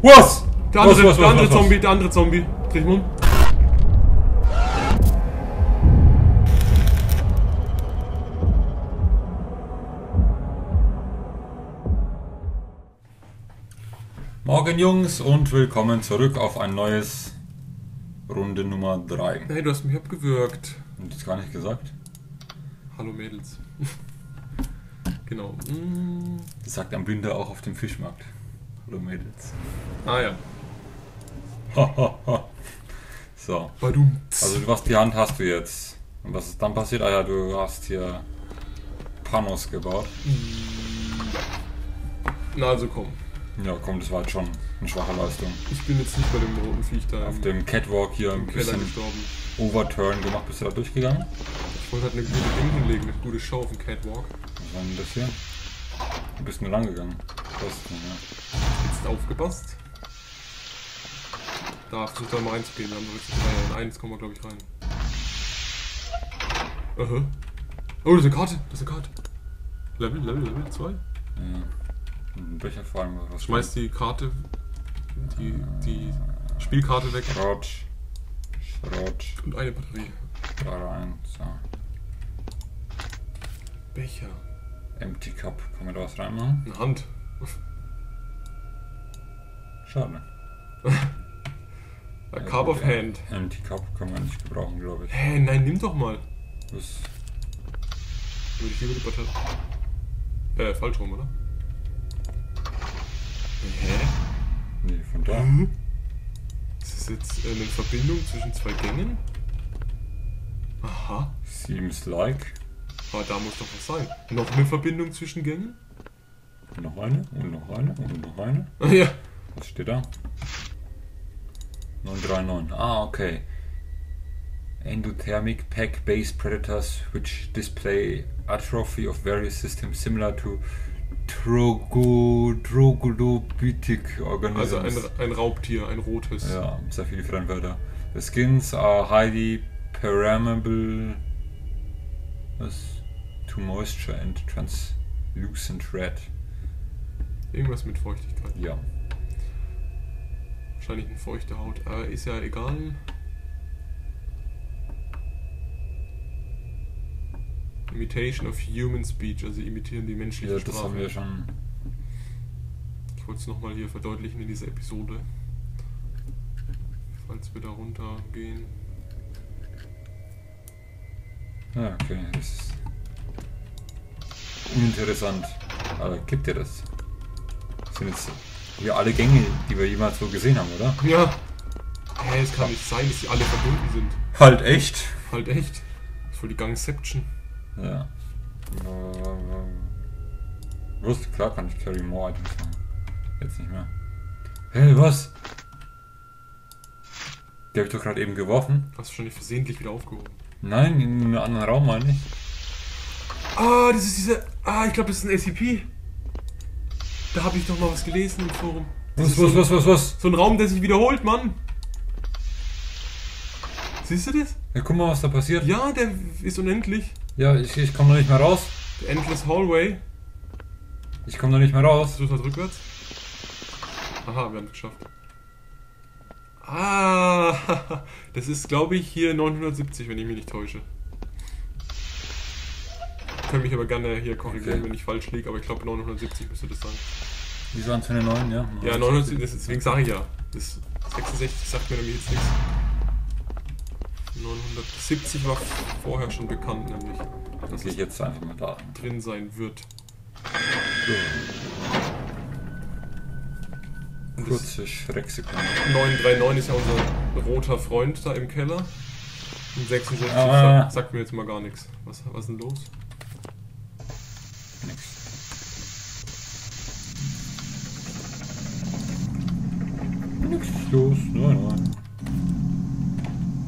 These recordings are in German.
Was? Der andere, was, was, der andere? Zombie, der andere Zombie. Dreh mal um. Morgen Jungs und willkommen zurück auf ein neues Runde Nummer 3. Hey, du hast mich abgewürgt. Und das gar nicht gesagt? Hallo Mädels. genau. Mm. Das sagt ein Blinder auch auf dem Fischmarkt. Hallo Mädels. Ah ja. so, also was die Hand hast du jetzt. Und was ist dann passiert? Ah ja, du hast hier Panos gebaut. Na also komm. Ja komm, das war jetzt schon eine schwache Leistung. Ich bin jetzt nicht bei dem roten Viech da Auf dem Catwalk hier ein bisschen gestorben. Overturn gemacht. Bist du da durchgegangen? Ich wollte halt eine gute Ding hinlegen, eine gute Show auf dem Catwalk. Was war denn das hier? Du bist nur lang gegangen. Nicht, ja. Jetzt aufgepasst. Da versucht er mal reinzugehen. Wir haben noch jetzt drei. In eins kommen wir, glaube ich, rein. Aha. Oh, das ist eine Karte. Das ist eine Karte. Level, Level, Level 2. ja. Ein Becher vor allem. Was Schmeißt die Karte, die, die Spielkarte weg Schrott. Schrott. und eine Batterie. Da rein. So. Becher. Empty Cup. Kann man da was reinmachen? Eine Hand. Schade. A cup of hand. Empty Cup kann man nicht gebrauchen, glaube ich. Hä, nein, nimm doch mal. Das Würde ich lieber die Batterie. Äh, falsch rum, oder? Hä? nee, von da. Ist das jetzt eine Verbindung zwischen zwei Gängen? Aha. Seems like. Aber da muss doch was sein. Noch eine Verbindung zwischen Gängen? Noch eine und noch eine und noch eine. Ja. Was steht da? 939. Ah, okay. Endothermic pack based predators which display atrophy of various systems similar to Troglodytic organisms. Also ein, ein Raubtier, ein rotes. Ja, sehr viele Fremdwörter. The skins are highly permeable to moisture and translucent red. Irgendwas mit Feuchtigkeit. Ja. Wahrscheinlich eine feuchte Haut. Aber ist ja egal. Imitation of human speech, also imitieren die menschliche ja das Sprache. haben wir schon. Ich wollte es nochmal hier verdeutlichen in dieser Episode. Falls wir da runtergehen. Ja, okay, das ist uninteressant. Aber gibt dir das? Sind jetzt hier alle Gänge, die wir jemals so gesehen haben, oder? Ja. Hä, es kann nicht sein, dass die alle verbunden sind. Halt echt? Halt echt. Das ist voll die Gangception. Ja. Wusste, klar kann ich Carry More Items machen. Jetzt nicht mehr. Hey, was? Die hab ich doch gerade eben geworfen. Hast du schon nicht versehentlich wieder aufgehoben. Nein, in einem anderen Raum meine ich. Ah, das ist diese. Ah, ich glaube, das ist ein SCP. Da habe ich doch mal was gelesen im Forum. Das Was, was, was, was, was? so ein Raum, der sich wiederholt, Mann. Siehst du das? Ja, guck mal, was da passiert. Ja, der ist unendlich. Ja, ich, ich komme noch nicht mehr raus. Der Endless Hallway. Ich komme noch nicht mehr raus. Versuch halt rückwärts. Aha, wir haben es geschafft. Ah, das ist, glaube ich, hier 970, wenn ich mich nicht täusche. Ich kann mich aber gerne hier korrigieren, Okay. wenn ich falsch liege, aber ich glaube 970 müsste das sein. Wie waren es für eine neuen, ja? Ja, 970, das- deswegen sage ich ja. Das 66 sagt mir nämlich jetzt nichts. 970 war vorher schon bekannt, nämlich, dass ich es jetzt einfach mal da. drin sein wird. Das Kurze Schrecksekunde. 939 ist ja unser roter Freund da im Keller. Und 66 Ah. sagt, sagt mir jetzt mal gar nichts. Was, was ist denn los? Nix. Nix los, nein, nein.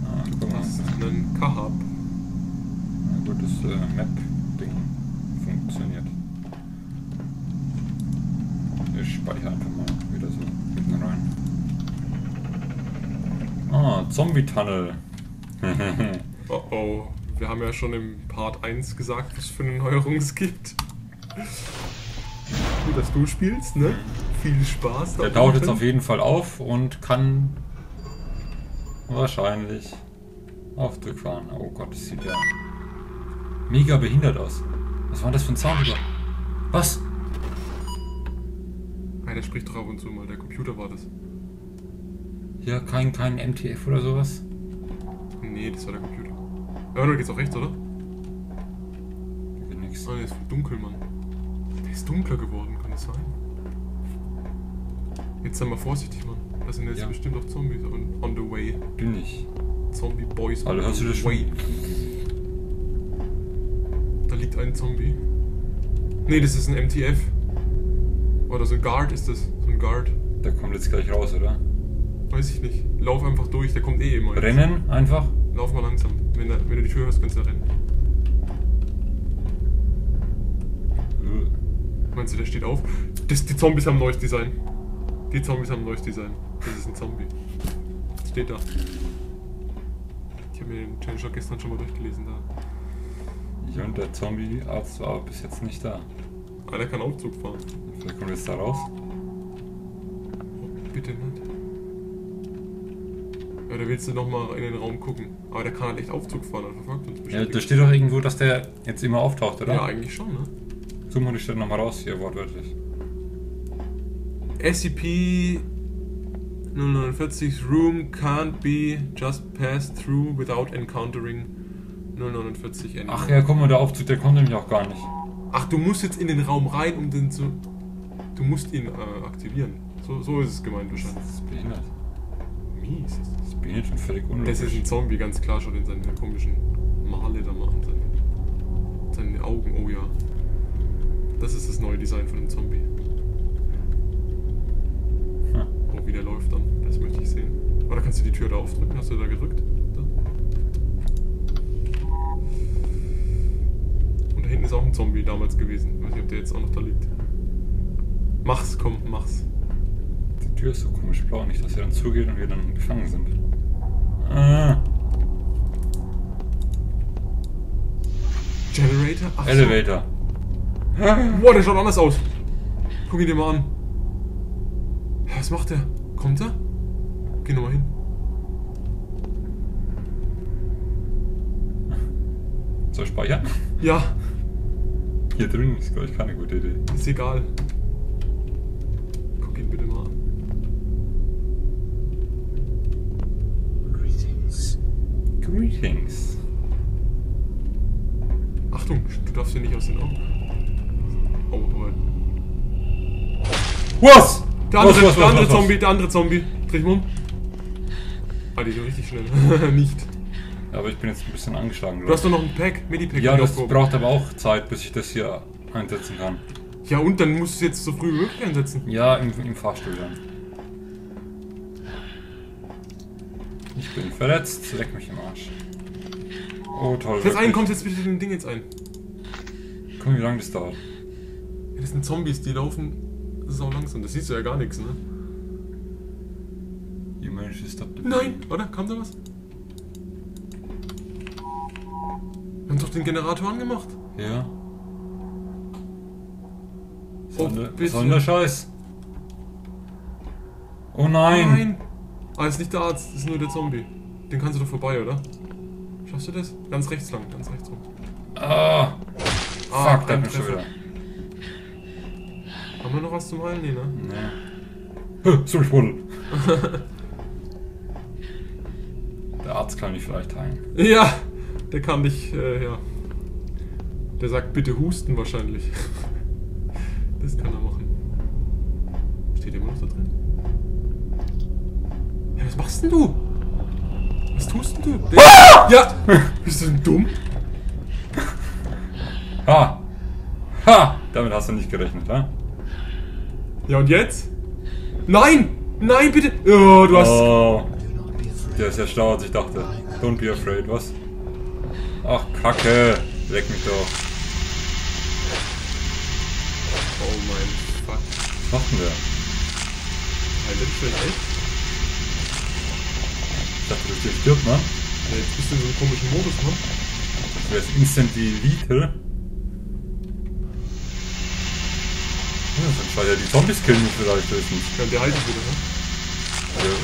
Ah, guck mal. Das ist ein Kahab. Ein gutes äh, Map-Ding funktioniert. Ich speichere einfach mal wieder so mitten rein. Ah, Zombie-Tunnel. Oh oh. Wir haben ja schon im Part 1 gesagt, was für eine Neuerung es gibt. Gut, dass du spielst, ne? Viel Spaß. Der taucht jetzt auf jeden Fall auf und kann wahrscheinlich Aufzug fahren. Oh Gott, das sieht ja mega behindert aus. Was war das für ein Sound? Was? Einer spricht doch ab und zu mal, der Computer war das. Ja, kein, kein MTF oder sowas? Nee, das war der Computer. Ja, da geht's auch rechts, oder? Hier nix. Ah, der ist dunkel, Mann. Der ist dunkler geworden, kann es sein? Jetzt sei mal vorsichtig, Mann. Da sind jetzt Ja. bestimmt auch Zombies on, on the way. Bin ich. Zombie Boys Alter, on hörst du the das schon? way. Da liegt ein Zombie. Nee, das ist ein MTF. Oder so ein Guard ist das. So ein Guard. Der kommt jetzt gleich raus, oder? Weiß ich nicht. Lauf einfach durch, der kommt eh immer. jetzt. Rennen einfach? Lauf mal langsam. Wenn, er, wenn du die Tür hörst, kannst du rennen. Äh, Meinst du, der steht auf? Das, die Zombies haben ein neues Design. Die Zombies haben ein neues Design. Das ist ein Zombie. Steht da. Ich habe mir den Challenge gestern schon mal durchgelesen da. Ja, und der Zombie-Arzt war bis jetzt nicht da. Ah, der kann Aufzug fahren. Vielleicht kommt jetzt da raus. Bitte nicht. Ja, da willst du nochmal in den Raum gucken. Aber der kann halt echt Aufzug fahren, dann verfolgt uns Ja, bestimmt. da steht doch irgendwo, dass der jetzt immer auftaucht, oder? ja, eigentlich schon, ne? Zoom mal die Stelle nochmal raus hier, wortwörtlich. SCP 049 Room can't be just passed through without encountering 049 anymore. Ach ja, guck mal, der Aufzug, der kommt nämlich auch gar nicht. Ach, du musst jetzt in den Raum rein, um den zu. Du musst ihn äh, aktivieren. So, so ist es gemeint wahrscheinlich. Das ist behindert. Mies. Das ist behindert und völlig Das unlogisch. ist ein Zombie, ganz klar schon in seine komischen Male da machen. Seine, seine Augen, oh ja. Das ist das neue Design von dem Zombie. Hm. Oh, wie der läuft dann. Das möchte ich sehen. Oder kannst du die Tür da aufdrücken? Hast du da gedrückt? Da. Und da hinten ist auch ein Zombie damals gewesen. Weiß nicht, ob der jetzt auch noch da liegt. Mach's, komm, mach's. Die Tür ist so komisch blau, nicht, dass er dann zugeht und wir dann gefangen sind. Ah, Generator? Ach so. Elevator. Boah, der schaut anders aus. Guck ihn dir mal an. Was macht der? Kommt er? Geh nochmal hin. Soll ich speichern? Ja, Hier drin ist, glaube ich, keine gute Idee. ist egal. Guck ihn bitte mal an. Greetings. Achtung, du darfst ihn nicht aus den Augen. Oh, aber. Was? Der andere, was, was, der andere was? Zombie, der andere Zombie. Dreh ich mal um. Ah, die sind richtig schnell. nicht. Aber ich bin jetzt ein bisschen angeschlagen, Du hast doch noch ein Pack, Medipack. ich. Ja, das aufgehoben. braucht aber auch Zeit, bis ich das hier einsetzen kann. Ja, und dann musst du es jetzt so früh wie möglich einsetzen. Ja, im, im Fahrstuhl dann. Ich bin verletzt, leck mich im Arsch. Oh toll. Jetzt ein, wirklich. kommt jetzt bitte den Ding jetzt ein. Guck, wie lange das dauert. Ja, das sind Zombies, die laufen sau langsam. Das siehst du ja gar nichts, ne? You managed to stop the Nein, oder? Kam da was? Wir haben doch den Generator angemacht. Ja. Oh, Was soll der- bitte. was soll denn der Scheiß? Oh nein! Ah, ist nicht der Arzt, das ist nur der Zombie. Den kannst du doch vorbei, oder? Schaffst du das? Ganz rechts lang, ganz rechts rum. Ah! Ah, Fuck, da bin ich schon wieder. Haben wir noch was zum Heilen? Nee, ne? Nee. Sorry, Bull. Der Arzt kann mich vielleicht heilen. Ja, der kann dich, äh, ja. Der sagt bitte husten wahrscheinlich. Das kann er machen. Steht immer noch da drin? Ja, was machst denn du? Was tust denn du? Der, ja! Bist du denn dumm? Ha! Ha! Damit hast du nicht gerechnet, ha? Ja, und jetzt? Nein! Nein, bitte! Oh, du hast. Oh. Der ist ja schlauer als ich dachte. Don't be afraid, was? Ach, Kacke. Leck mich doch. Oh mein Fuck. Was macht denn der? Heilt dich vielleicht? Ich dachte, durch den stirbt man. Ja, jetzt bist du in so einem komischen Modus, ne? Der ist instantly lethal. Verteidigungsentscheider. Die Zombies killen mich vielleicht höchstens. Ja, der halten wieder, ne? Also,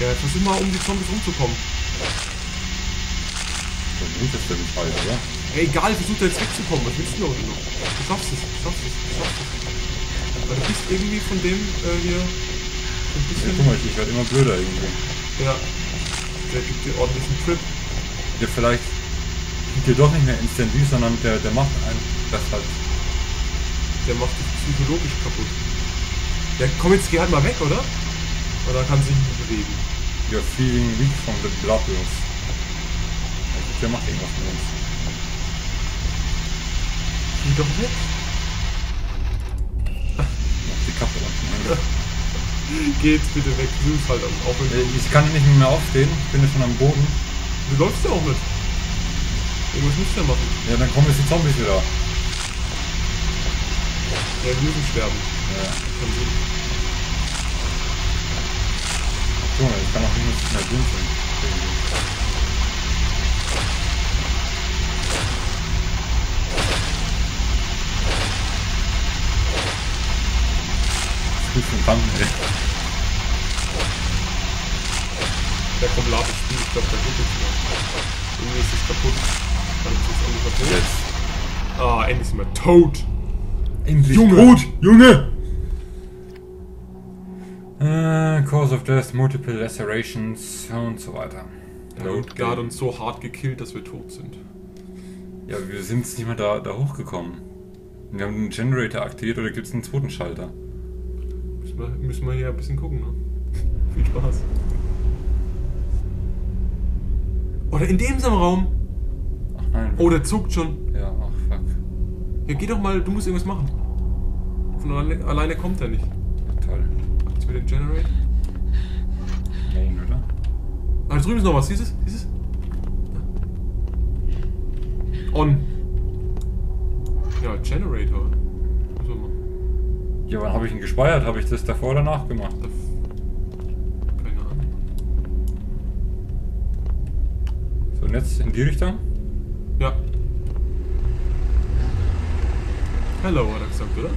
Ja, versuch mal, um die Zombies rumzukommen. dann bringt das der mich oder? Ey, egal, versuch da jetzt wegzukommen. Was willst du unten noch? Du schaffst es, du schaffst es, du schaffst es. Weil du bist irgendwie von dem äh, hier ein Ja, bisschen... guck mal, ich, ich werde immer blöder irgendwie. Ja. Der gibt dir ordentlich einen Trip. Der vielleicht gibt dir doch nicht mehr Instant V, sondern der, der macht einen das halt. Der macht dich psychologisch kaputt. Ja, komm jetzt, geh halt mal weg, oder? Oder kann sich nicht bewegen? You're feeling weak from the blood loss. Also, der macht irgendwas mit uns. Geh doch weg. Macht die Kappe. Geh jetzt bitte weg, süß halt an. Auch du, Ich kann nicht mehr aufstehen, ich bin ja schon am Boden. du läufst ja auch mit. Irgendwas musst du ja machen. Ja, dann kommen jetzt die Zombies wieder. Wir müssen sterben. Ja. Sinn. Junge, ich kann auch nicht mehr ist gut für den Tanken, ey. Ja, komm, lad das Spiel. Ich glaube, da geht nichts mehr. Irgendwie ist es kaputt. Dann ist es irgendwie kaputt. Jetzt. Ah, endlich sind wir tot. Endlich Junge. tot, Junge! Äh, cause of death, multiple lacerations und so weiter. Der Load hat, der hat uns so hart gekillt, dass wir tot sind. Ja, wir sind nicht mehr da, da hochgekommen. Wir haben den Generator aktiviert oder gibt es einen zweiten Schalter? Müssen wir, müssen wir hier ein bisschen gucken, ne? Viel Spaß. Oder in dem Raum. Ach nein. Oh, der zuckt schon. Ja, ach fuck. Ja, geh doch mal, du musst irgendwas machen. Von alleine, alleine kommt er nicht. Toll. Aktiviere den Generator. Main, oder? Ah, da drüben ist noch was, siehst du es? Siehst es? On. Ja, Generator. Wir mal. Ja, wann habe ich ihn gespeichert? Habe ich das davor oder danach gemacht? Da- Keine Ahnung. So, und jetzt in die Richtung? Ja. Hello, hat er gesagt, oder?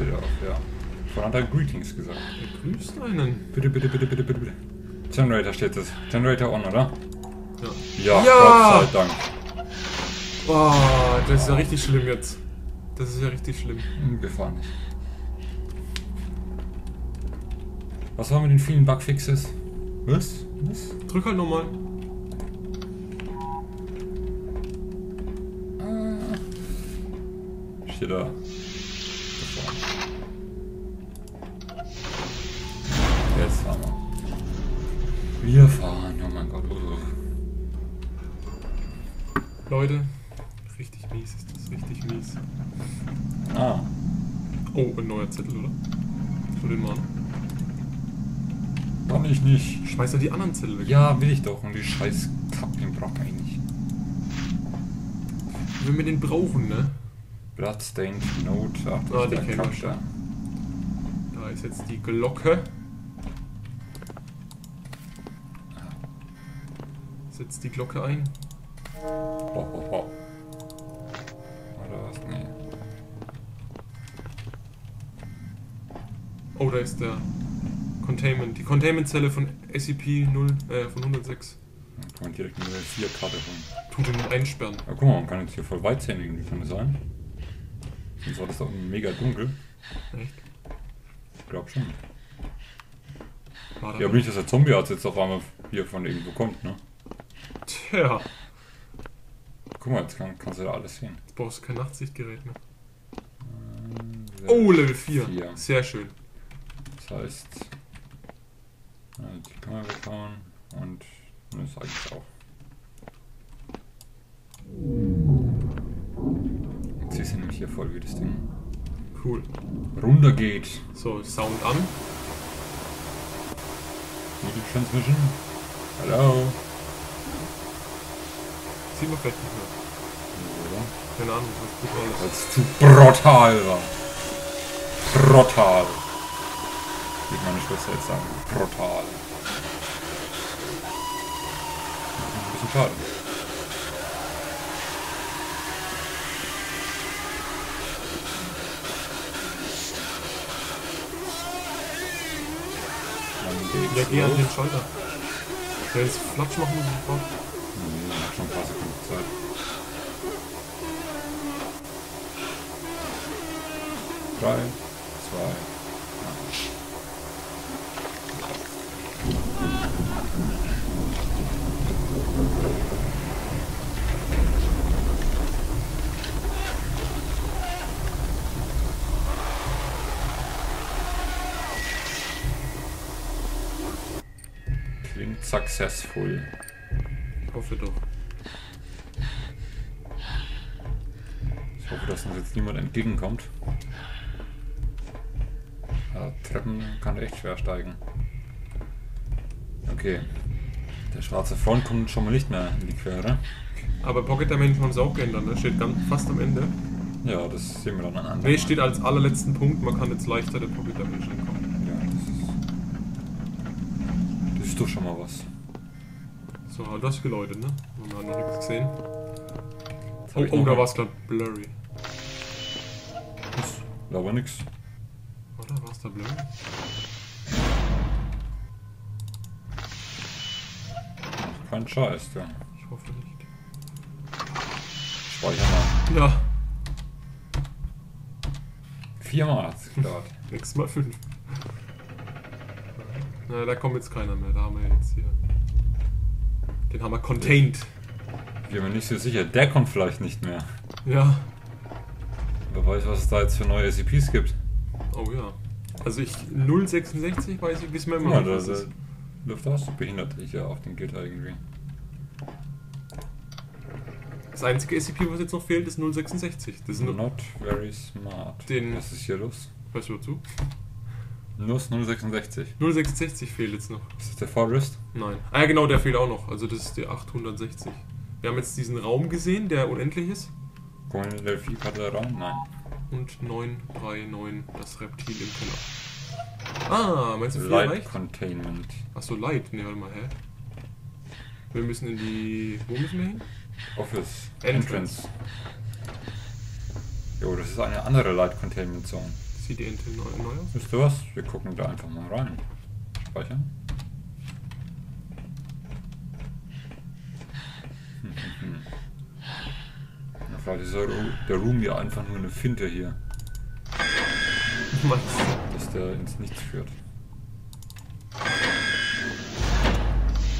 Steht auf, ja. Vorhin hat er Greetings gesagt. Er grüßt einen. Bitte, bitte, bitte, bitte, bitte, bitte. Generator steht das. Generator on, oder? Ja. Ja, Ja! Gott sei Dank. Oh, das ist ja richtig schlimm jetzt. Das ist ja richtig schlimm. Hm, Wir fahren nicht. Was war mit den vielen Bugfixes? Was? Was? Drück halt nochmal. Steht da. Da wir. Fahren, oh mein Gott. Leute, richtig mies ist das, richtig mies. Ah, Oh, ein neuer Zettel, oder? Schau den mal an. kann ich nicht. Schmeiß doch die anderen Zettel weg. Ja, will ich doch. Und die scheiß Kappen braucht man nicht. Wenn wir den brauchen, ne? Bloodstained Note. Ach, das Ah, ist der da. Da ist jetzt die Glocke. Setzt die Glocke ein. Ho, ho, ho. Oder was? Nee. Oh, da ist der Containment. Die Containment-Zelle von SCP-0, äh, von 106. Dann kann man direkt eine 4 Karte holen. Tut ihn einsperren. Ja, guck mal, man kann jetzt hier voll weit sehen, irgendwie kann das sein. Sonst war das da unten mega dunkel. Echt? Ich glaub schon. Ja, aber nicht, dass der Zombie-Arzt jetzt auf einmal hier von irgendwo kommt, ne? Tja, Guck mal, jetzt kann, kannst du da alles sehen. jetzt brauchst du kein Nachtsichtgerät mehr. Sehr- Oh, Level 4. Vier. Sehr schön. Das heißt, äh, die kann man weghauen und das eigentlich auch. Jetzt siehst du nämlich hier voll, wie das Ding Cool. runter geht. So, Sound an. Media Transmission. Hallo. Thema vielleicht nicht mehr. Oder? Keine Ahnung, was zu brutal war. Brutal. Wie meine Schwester jetzt sagen. Brutal. Ein bisschen schade. Ja, geh an den Schalter. Wenn ist Flatsch machen, muss. 3, 2, 1. Klingt successful. Ich hoffe doch. Ich hoffe, dass uns jetzt niemand entgegenkommt. Ja, Treppen kann echt schwer steigen. Okay. Der schwarze Front kommt schon mal nicht mehr in die Quere. Aber Pocket Dimension haben sie auch geändert, ne? Steht ganz fast am Ende. Ja, das sehen wir dann an anderen. Ne, steht als allerletzten Punkt, man kann jetzt leichter der Pocket Dimension kommen. Ja, das ist. Das ist doch schon mal was. So, du hast geläutet, ne? Und man hat noch nichts gesehen. Oh, oh da war es gerade blurry. Das war aber nix. Es da blurry? Kein Scheiß, ja. Ich hoffe nicht. Speicher mal. Ja, Viermal hat's gedauert. nächstes Mal fünf. Na, da kommt jetzt keiner mehr. Da haben wir jetzt hier. Den haben wir contained. Ich bin mir nicht so sicher. Der kommt vielleicht nicht mehr. Ja. Wer weiß, was es da jetzt für neue SCPs gibt. Oh ja. Also ich 066 weiß ich, wissen wir Guck immer mal, nicht, da, was da ist. so behindert hier auf den Gitter irgendwie. Das einzige SCP, was jetzt noch fehlt, ist 066. Das ist. Not very smart. Den- Was ist hier los? Weißt du wozu? Nur das 066. 066 fehlt jetzt noch. Ist das der Forest? Nein. Ah ja, genau, der fehlt auch noch. Also das ist der 860. Wir haben jetzt diesen Raum gesehen, der unendlich ist. Kommen in der Viehkarte Raum? Nein. Und 939, das Reptil im Keller. Ah, meinst du 4 Light reicht? Containment. Achso, Light. Ne, warte mal, hä? Wir müssen in die... Wo müssen wir hin? Office. Entrance. Jo, das ist eine andere Light Containment Zone. Sieht die Intel neu, neu aus? Wisst ihr was? Wir gucken da einfach mal rein. Speichern. Hm, hm, hm. Na, vielleicht ist der Room ja einfach nur eine Finte hier, Meinst dass der ins Nichts führt.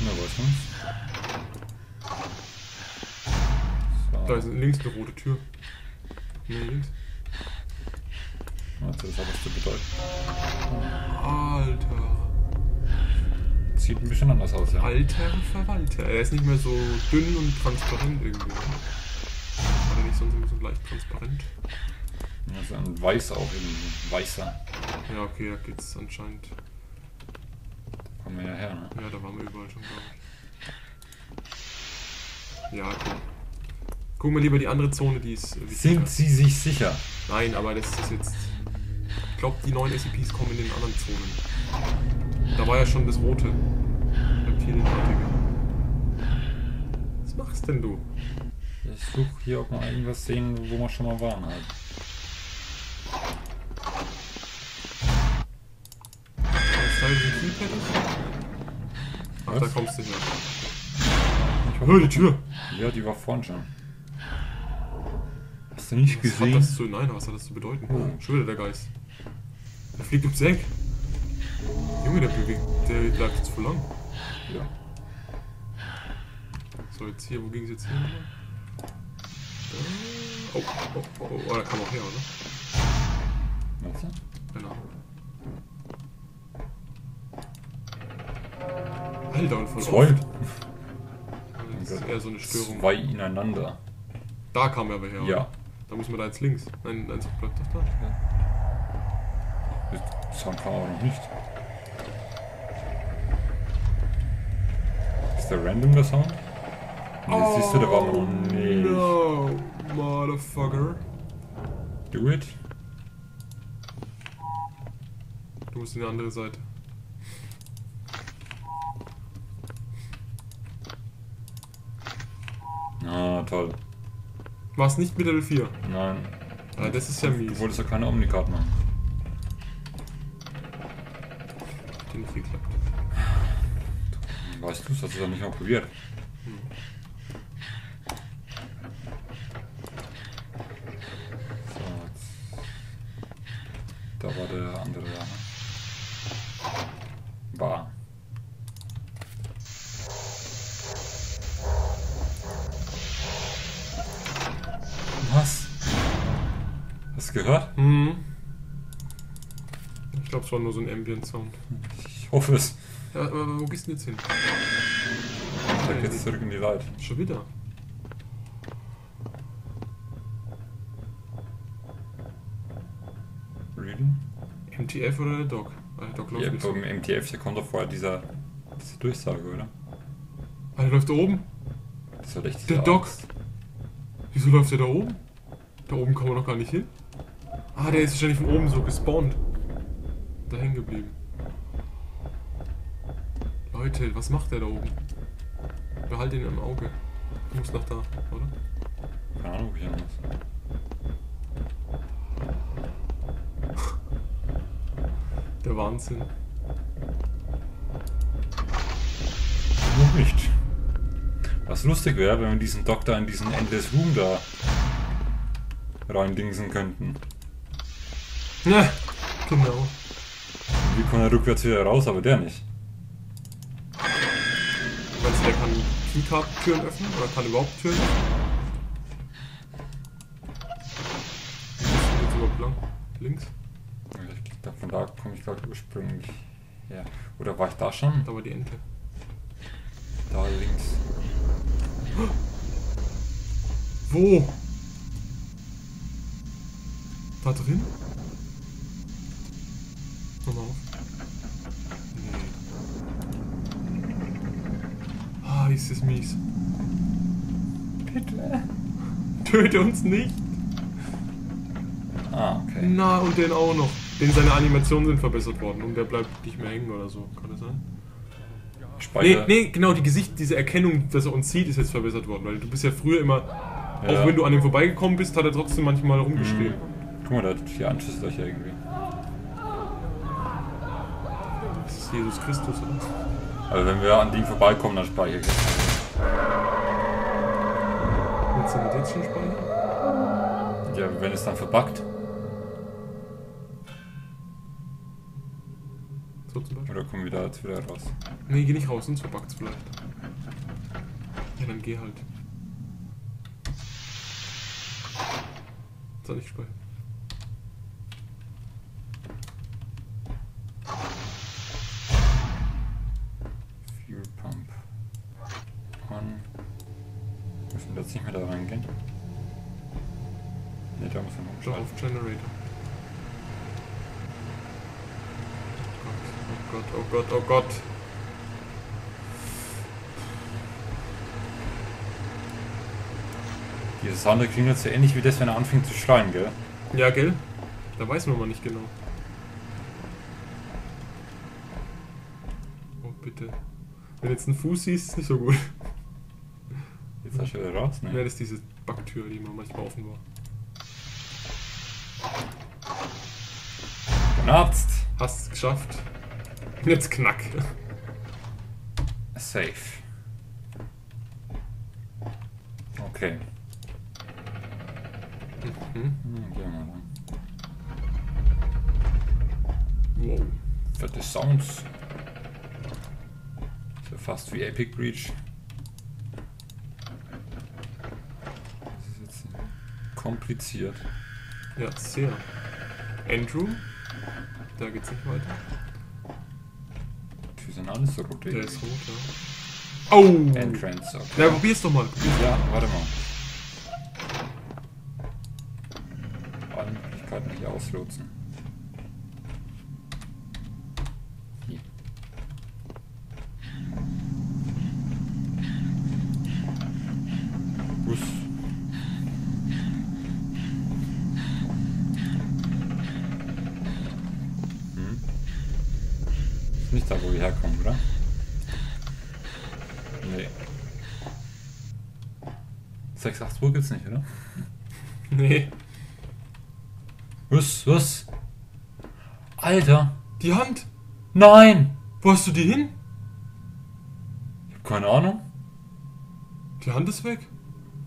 Na, weiß man's. So. Da ist links eine rote Tür. Ne, links. Warte, das hat was zu bedeuten. Alter. Sieht ein bisschen anders aus, ja. Alter Verwalter. Er ist nicht mehr so dünn und transparent irgendwie. So leicht transparent? Also ein Weiß auch, eben weißer. Ja, okay, da geht's anscheinend. Kommen wir ja her, ne? Ja, da waren wir überall schon, glaube ich. Ja, okay. Gucken wir lieber die andere Zone, die ist. äh. Sind Sie sich sicher? Nein, aber das ist jetzt. Ich glaube, die neuen SCPs kommen in den anderen Zonen. Da war ja schon das rote. Reptilienartige. Was machst denn du? Ich suche hier, ob wir irgendwas sehen, wo wir schon mal waren halt. Was Teil sind Keypad ist? Ach, da kommst du her. Ich Hör die Tür! Ja, die war vorhin schon. Hast du nicht Was hat gesehen? das zu. Nein, was hat das zu bedeuten? Oh. Schon wieder der Geist. Der fliegt ums Eck. Junge, der bewegt. Der bleibt jetzt voll lang. Ja. So, jetzt hier, wo ging es jetzt hin? Oh, oh, oh, oh, oh, da kam auch her, oder? Meinst du? Genau. Alter, und voll Zwei. Das ist eher so eine Störung. Zwei ineinander. Da kam er aber her. Ja. Oder? Da müssen wir da jetzt links. Nein, nein, bleibt doch da. Das Sound kam aber noch nicht. Ist der random der Sound? Nee, siehst du, da war man noch nicht. No, motherfucker. Do it. Du musst in die andere Seite. Ah, toll. War es nicht mit Level 4? Nein. Ja, das ist ja Du mies. wolltest ja keine Omnicard machen. Hat nicht geklappt. Weißt du, das hast du doch nicht mal probiert. So, jetzt. Da war der andere. da, ne? War. Was? Hast du gehört? Hm. War nur so ein Ambient-Sound. Ich hoffe es. Ja, aber wo gehst du denn jetzt hin? Da geht's zurück in die Welt. Schon wieder. Really? MTF oder der Doc? Ah, der Doc läuft Ja, so. beim MTF, da kommt doch vorher dieser, diese Durchsage, oder? Ah, der läuft da oben. Das war echt Der Doc. Wieso läuft der da oben? Da oben kommen wir noch gar nicht hin. Ah, der ist wahrscheinlich von oben so gespawnt. Da hängen geblieben. Leute, was macht der da oben? Behalt ihn im Auge. Du musst nach da, oder? Keine Ahnung, ich hin muss. Der Wahnsinn. Noch nicht. Was lustig wäre, wenn wir diesen Doktor in diesen Endless Room da reindingsen könnten. Ja, genau. Wir kommen ja rückwärts wieder raus, aber der nicht. Meinst du, der kann Keycard-Türen öffnen? Oder kann überhaupt Türen öffnen? Links? Glaub, von da komme ich glaube ursprünglich her. Oder war ich da schon? Da war die Ente. Da links. Wo? Da drin? Nochmal auf. Nee. Ah, ist das mies. Bitte. Töte uns nicht. Ah, okay. Na, und den auch noch. Denn seine Animationen sind verbessert worden und der bleibt nicht mehr hängen oder so. Kann das sein? Nee, Speicher. nee, genau, die Gesicht, diese Erkennung, dass er uns sieht, ist jetzt verbessert worden. Weil du bist ja früher immer, Ja. auch wenn du an ihm vorbeigekommen bist, hat er trotzdem manchmal rumgeschrien. Guck mal, der hat vier Anschlusslöcher irgendwie. Das ist Jesus Christus, oder? Also wenn wir an dem vorbeikommen, dann speichert er. Willst du mit jetzt schon speichern? Ja, wenn es dann verbuggt. So zum Beispiel. Oder kommen wir da jetzt wieder raus? Nee, geh nicht raus, sonst verbuggt's vielleicht. Ja, dann geh halt. Soll ich speichern? Fuel Pump. On. Müssen wir jetzt nicht mehr da reingehen? Ne, da muss man Schau umschalten. auf Generator. Oh Gott, oh Gott. Dieses Sound klingt jetzt so ähnlich wie das, wenn er anfängt zu schreien, gell? Ja, gell? Da weiß man mal nicht genau. Oh, bitte. Wenn du jetzt einen Fuß siehst, ist nicht so gut. Jetzt hast du wieder raus, Ja, ne? das ist diese Backtür, die immer manchmal offen war. Genutzt! Hast es geschafft. Jetzt knack. Safe. Okay. Mhm. Hm. Wow. Fette Sounds. Ist ja fast wie Epic Breach. Das ist jetzt kompliziert. Ja, sehr. Andrew? Da geht's nicht weiter. So rot. Der ist rot, ja. Oh! Entrance, okay. Ja, probier's doch mal. Probier's. Ja, warte mal. Alle Möglichkeiten hier auslotsen. Hier. Bus. Hm. Ist nicht da, wo wir herkommen, oder? Nee. 682 gibt's nicht, oder? Nee. Was? Was? Alter! Die Hand! Nein! Wo hast du die hin? Keine Ahnung. Die Hand ist weg?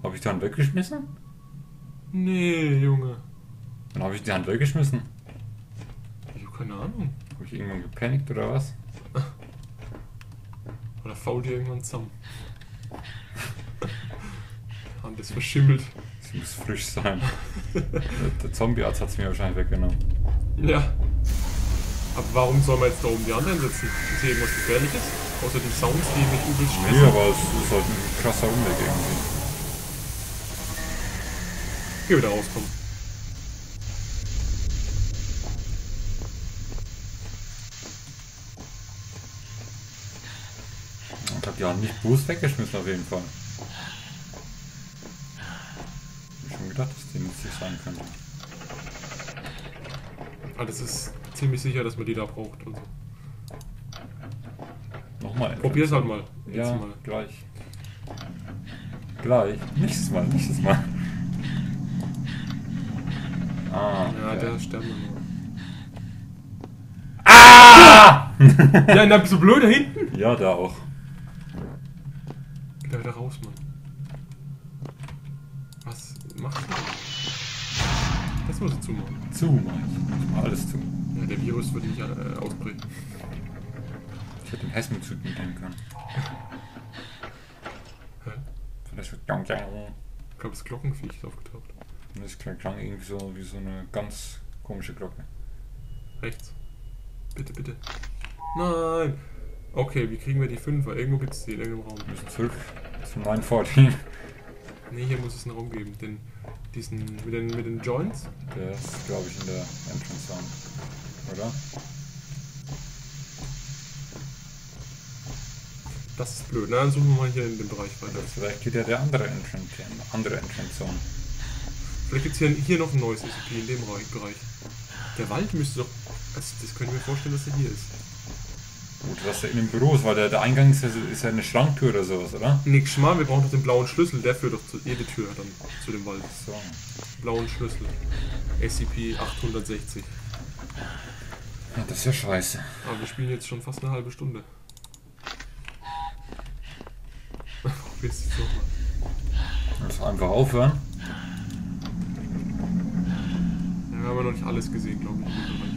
Habe ich die Hand weggeschmissen? Nee, Junge. Dann habe ich die Hand weggeschmissen. Ich hab keine Ahnung. Habe ich irgendwann gepanikt oder was? Oder fault die irgendwann zusammen. Ist verschimmelt. Sie muss frisch sein. der, Zombie-Arzt hat es mir wahrscheinlich weggenommen. Ja. Aber warum soll man jetzt da oben die Hand einsetzen? Ist hier irgendwas Gefährliches? Außer die Sounds, die mich Nee, stressen. aber es ist halt ein krasser Umweg irgendwie. Hier wieder rauskommen. Ich habe die Hand nicht bewusst weggeschmissen auf jeden Fall. Ich hab schon gedacht, dass die nützlich sein könnte. Ah, das ist ziemlich sicher, dass man die da braucht und so. Nochmal. Probier's halt mal. Jetzt Ja, mal. gleich. Gleich. Nächstes Mal, nächstes Mal. Ah. Ja, okay. der sterben wir nur. Ah! Ja, na, bist du blöd da hinten? ja, da auch. Geh da wieder raus, Mann. Was machst du? Muss ich zumachen. Zu, mach ich. Ich mach alles zu. Ja, der Virus wird nicht äh, ausbrechen. Ich hätte den Hesmut mitnehmen können. Hä? Vielleicht wird Gang. Ich glaube, das Glockenviech ist aufgetaucht. Das klang irgendwie so wie so eine ganz komische Glocke. Rechts. Bitte, bitte. Nein! Okay, wie kriegen wir die Fünfer? Irgendwo gibt es die in irgendeinem Raum. Wir müssen zurück zum 914. Ne, hier muss es einen Raum geben. Den, diesen, mit den, mit den Joints? Der ist, glaube ich, in der Entrance Zone. Oder? Das ist blöd. Na, dann suchen wir mal hier in dem Bereich weiter. Vielleicht geht ja der andere Entrance, die andere Entrance Zone. Vielleicht gibt es hier, hier noch ein neues SCP in dem Bereich. Bereich. Der Wald müsste doch. Also, das könnte ich mir vorstellen, dass der hier ist. Gut, was da in dem Büro ist, weil der, der Eingang ist ja, ist ja eine Schranktür oder sowas, oder? Nix Schmarrn, wir brauchen doch den blauen Schlüssel. Der führt doch zu, jede Tür dann zu dem Wald. So. Blauen Schlüssel. SCP-860. Ja, das ist ja scheiße. Aber wir spielen jetzt schon fast eine halbe Stunde. Probier's jetzt nochmal. Also einfach aufhören. Ja, wir haben ja noch nicht alles gesehen, glaube ich, in dem Bereich.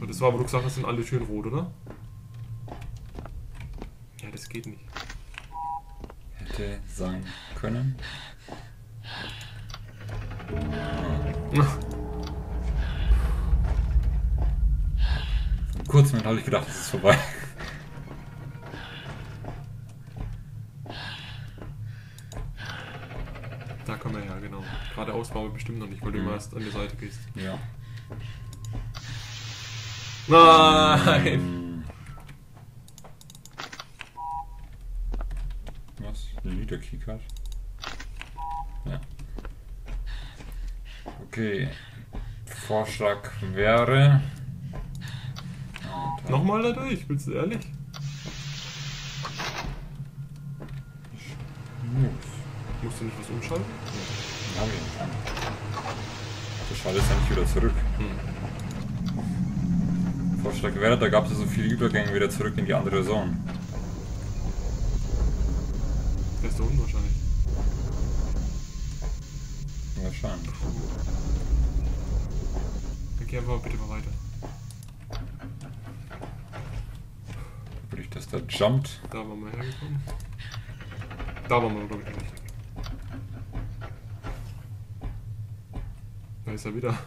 So, das war, wo du gesagt hast, sind alle Türen rot, oder? Ja, das geht nicht. Hätte sein können. Kurz Moment habe ich gedacht, es ist vorbei. Da kommen wir her, genau. Geradeaus war aber bestimmt noch nicht, weil du Mhm. immer erst an die Seite gehst. Ja. Nein! Was? Leader Keycard? Ja. Okay. Vorschlag wäre. Da- Nochmal da durch, willst du ehrlich? News. Musst du nicht was umschalten? Hab ich nicht. Das schaltet ja nicht wieder zurück. Hm. Vorschlag wäre, da gab es so viele Übergänge wieder zurück in die andere Zone. Der ist da unten wahrscheinlich. Wahrscheinlich. Dann geh einfach bitte mal weiter. Würde ich, dass der jumpt. Da waren wir hergekommen. Da waren wir, glaube ich, nicht. Da ist er wieder.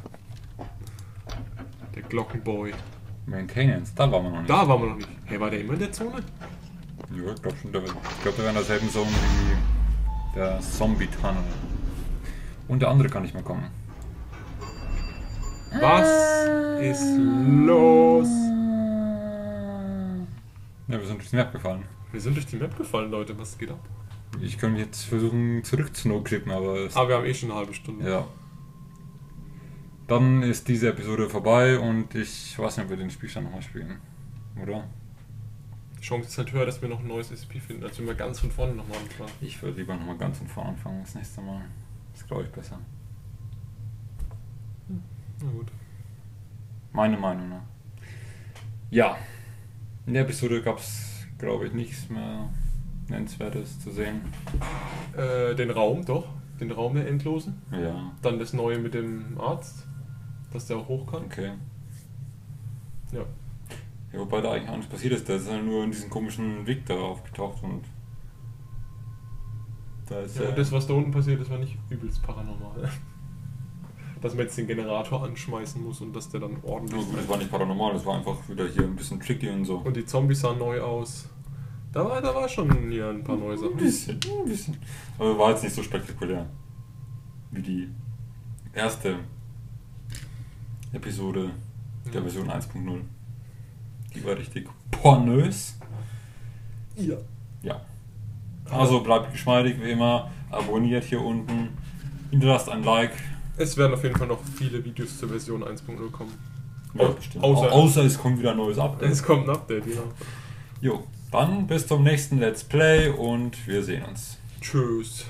Der Glockenboy. Maintenance, da waren wir noch nicht. Da waren wir noch nicht. Hey, war der immer in der Zone? Ja, ich glaube schon. Der, ich glaube, der war in derselben Zone wie der Zombie-Tunnel. Und der andere kann nicht mehr kommen. Was ist los? Ja, wir sind durch die Map gefallen. Wir sind durch die Map gefallen, Leute. Was geht ab? Ich könnte jetzt versuchen zurück zu no-clippen, aber es, Aber wir haben eh schon eine halbe Stunde. ja. Dann ist diese Episode vorbei und ich weiß nicht, ob wir den Spielstand nochmal spielen. Oder? Die Chance ist halt höher, dass wir noch ein neues SCP finden, als wenn wir ganz von vorne nochmal anfangen. Ich würde lieber nochmal ganz von vorne anfangen das nächste Mal. Das glaube ich besser. Na gut. Meine Meinung nach. Ja. In der Episode gab es, glaube ich, nichts mehr Nennenswertes zu sehen. Äh, den Raum, doch. Den Raum der Endlosen. Ja. Dann das Neue mit dem Arzt, dass der auch hoch kann. Okay. Ja. Ja, wobei da eigentlich auch nichts passiert ist. Der ist ja nur in diesen komischen Weg da aufgetaucht und. Da ist Ja, ja. und das, was da unten passiert ist, war nicht übelst paranormal. Dass man jetzt den Generator anschmeißen muss und dass der dann ordentlich. Ja, gut, das war nicht paranormal, das war einfach wieder hier ein bisschen tricky und so. Und die Zombies sahen neu aus. Da war, da war schon hier ein paar neue Ein Sachen. bisschen, ein bisschen. Aber war jetzt nicht so spektakulär. Wie die erste Episode der Ja. Version 1.0. Die war richtig pornös. Ja. Ja. Also bleibt geschmeidig wie immer. Abonniert hier unten. Hinterlasst ein Like. Es werden auf jeden Fall noch viele Videos zur Version 1.0 kommen. Ja, bestimmt. außer- Au- außer es kommt wieder ein neues Update. Es kommt ein Update, genau. Jo, dann bis zum nächsten Let's Play und wir sehen uns. Tschüss.